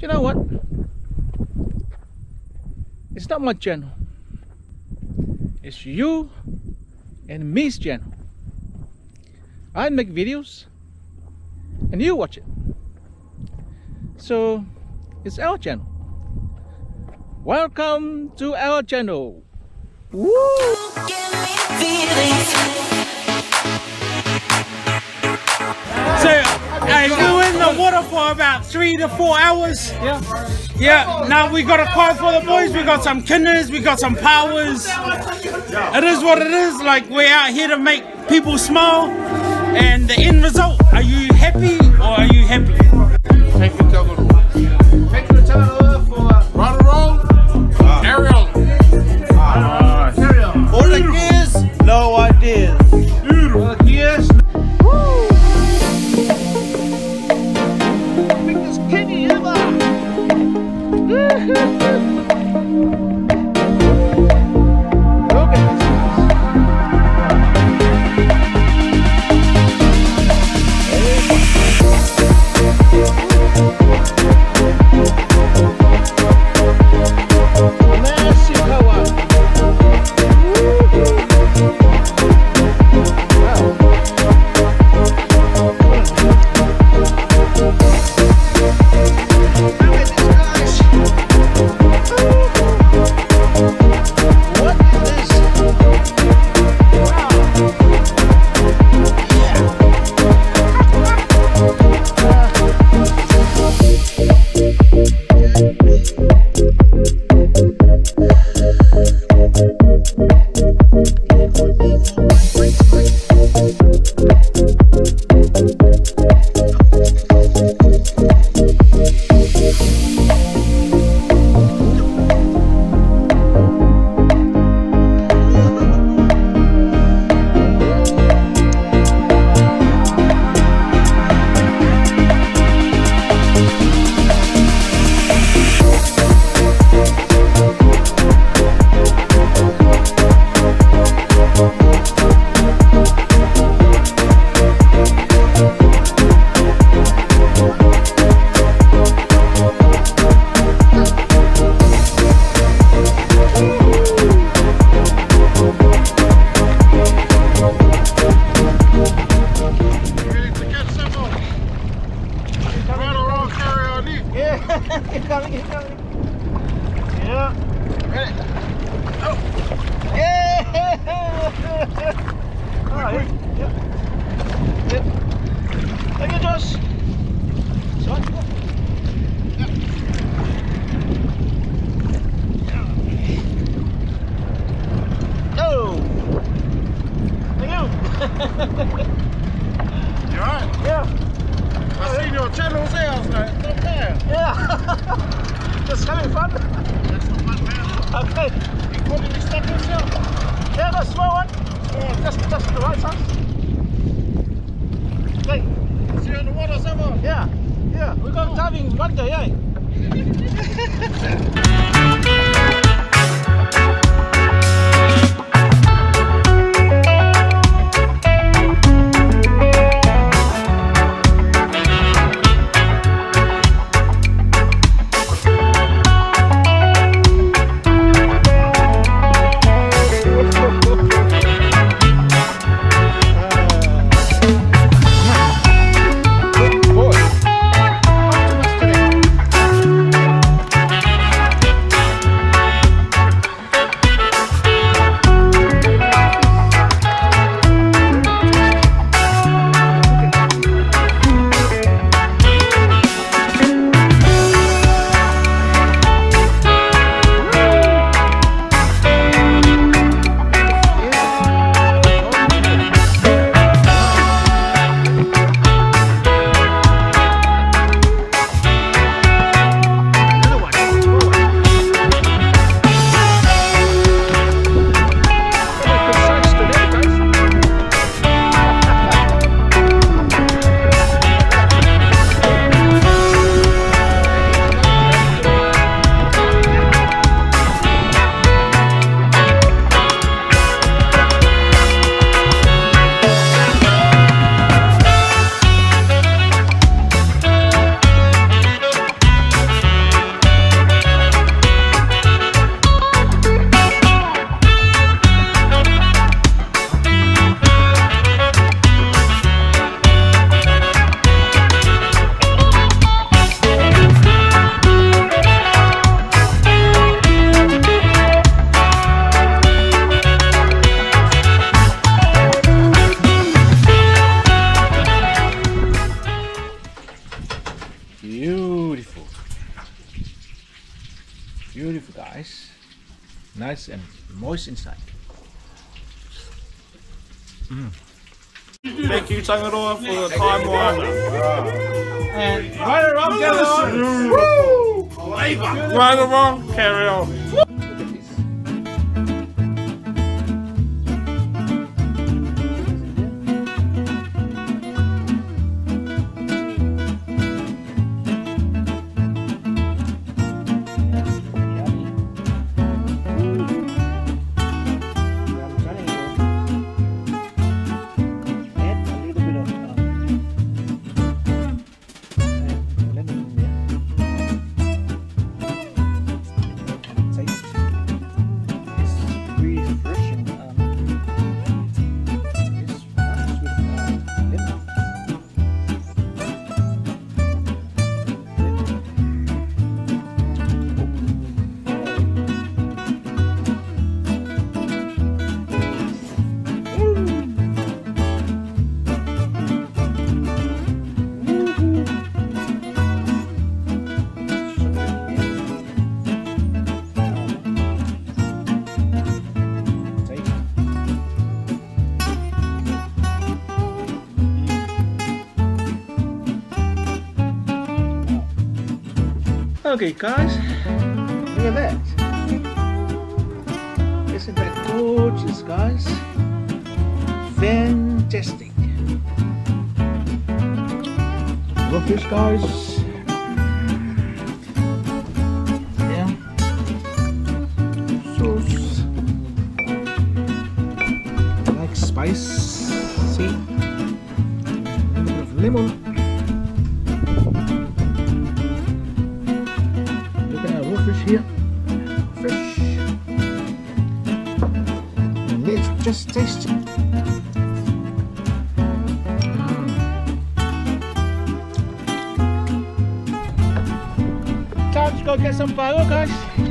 you know what? It's not my channel. It's you and me's channel. I make videos and you watch it. So it's our channel. Welcome to our channel. Woo! Water for about three to four hours. Yeah. Yeah, now we got a car for the boys. We got some kinas, we got some pauas. It is what it is. Like, we're out here to make people smile. And the end result, are you happy All right. Yep. Yep. Thank you, Josh. Sorry. Oh. Thank you. You alright? Yeah. I seen your channel sales now. Not bad. Yeah. Just having fun. That's fun, man. Okay. You stuff yourself? Small one. Yeah, just just the right size. Okay. See you in the water somewhere? Yeah. Yeah. We're going diving one day, eh? Nice and moist inside. Mm. Thank you, Tangaroa, for the time on. And right around Carry Right or wrong, carry on. Okay, guys, look at that. Isn't that gorgeous, guys? Fantastic. Look, this, guys. Just taste it. Time to go get some fire, guys.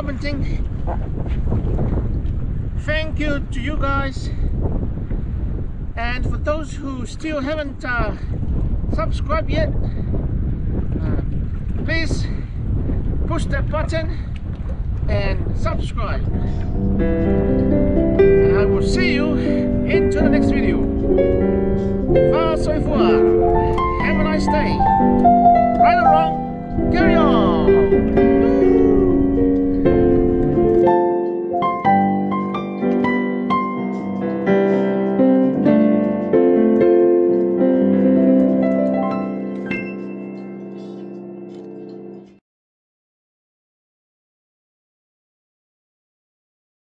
Commenting. Thank you to you guys. And for those who still haven't uh, subscribed yet, uh, please push that button and subscribe. And I will see you into the next video. Fa soifua.